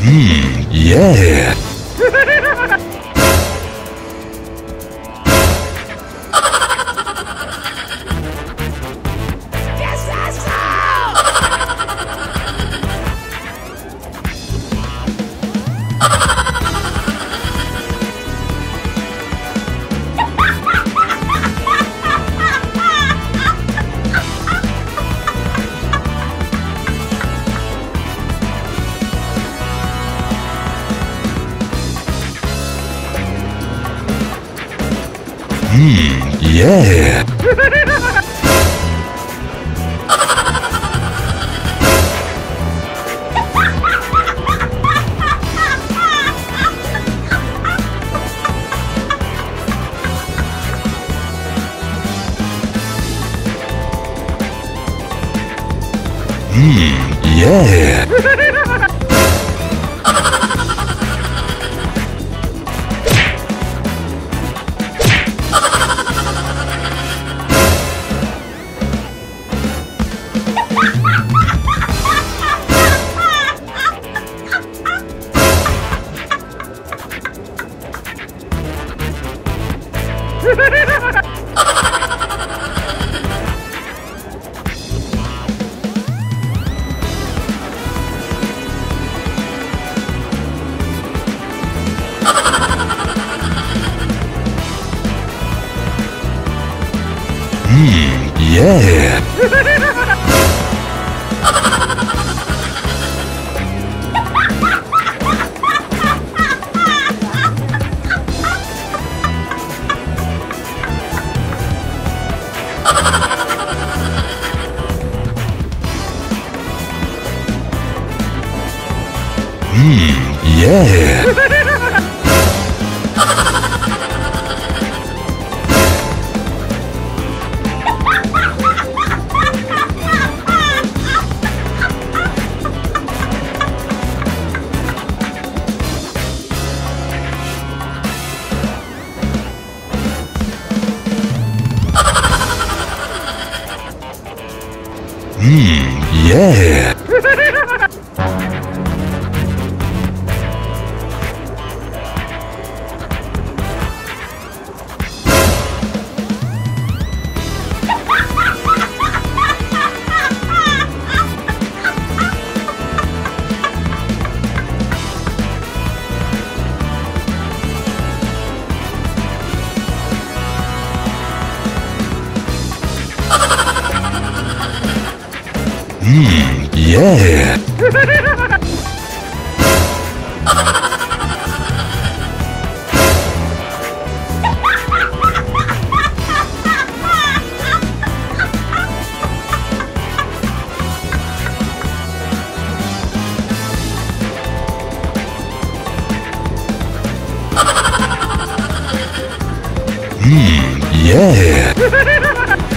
Mmm, yeah. Mmm, yeah. Mmm, yeah. Mmm, yeah. Mmm, yeah. Mmm, yeah. Mmm, yeah. Mmm, yeah.